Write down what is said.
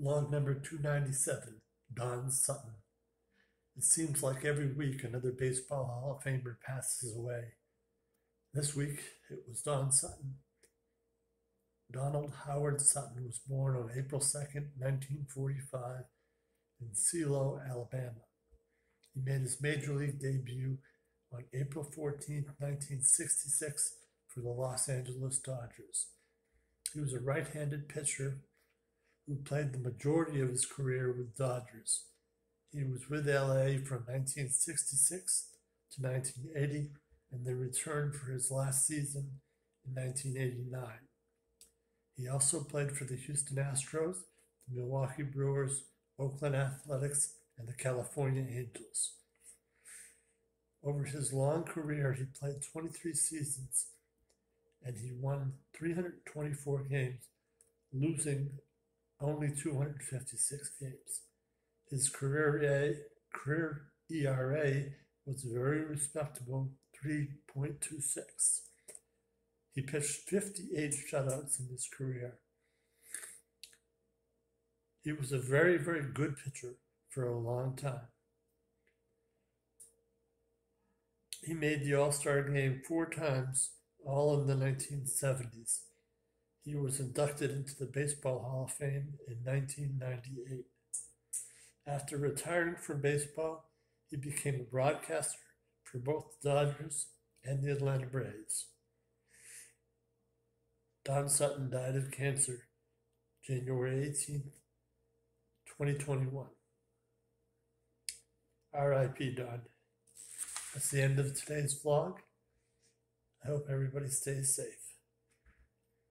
Log number 297, Don Sutton. It seems like every week another Baseball Hall of Famer passes away. This week it was Don Sutton. Donald Howard Sutton was born on April 2nd, 1945, in Sealo, Alabama. He made his major league debut on April 14, 1966, for the Los Angeles Dodgers. He was a right handed pitcher who played the majority of his career with Dodgers. He was with LA from 1966 to 1980 and then returned for his last season in 1989. He also played for the Houston Astros, the Milwaukee Brewers, Oakland Athletics, and the California Angels. Over his long career, he played 23 seasons and he won 324 games, losing only 256 games. His career, career ERA was very respectable 3.26. He pitched 58 shutouts in his career. He was a very, very good pitcher for a long time. He made the All Star game four times, all in the 1970s. He was inducted into the Baseball Hall of Fame in 1998. After retiring from baseball, he became a broadcaster for both the Dodgers and the Atlanta Braves. Don Sutton died of cancer January 18, 2021. RIP Don. That's the end of today's vlog. I hope everybody stays safe.